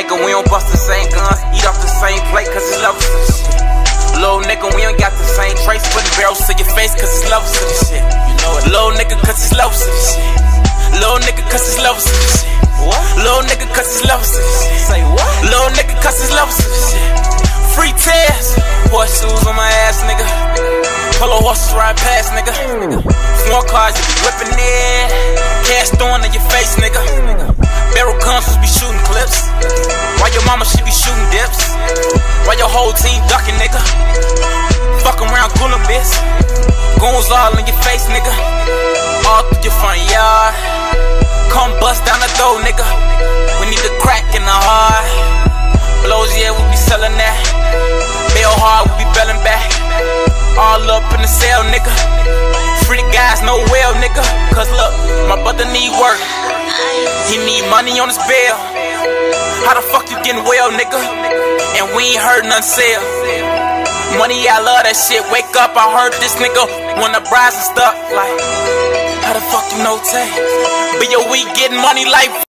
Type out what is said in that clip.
nigga, we don't bust the same guns, eat off the same plate, cause it's levels the shit. Little nigga, we don't got the same trace, putting barrels to your face, cause it's levels the shit. You know it. Little nigga, cause it's levels the shit. Little nigga, cause it's levels the shit. What? Little nigga, cause it's levels the shit. Say what? Little nigga, cause it's levels the shit. Free tears, horseshoes on my ass, nigga. Polo horses ride past, nigga. Mm. Four cars, you be whipping it. Dips. Why your whole team ducking, nigga. Fuck around, coolin' bitch. Goons all in your face, nigga. All through your front yard. Come bust down the door, nigga. We need the crack in the heart. Blows, yeah, we be selling that. Bail hard, we be belling back. All up in the cell, nigga. Free guys, no well, nigga. Cause look, my brother need work. He need money on his bail. How the fuck you getting well, nigga? And we ain't heard none sell. Money, I love that shit. Wake up, I heard this nigga when the brides and stuff. Like, how the fuck you know Tay? But yo, we getting money like.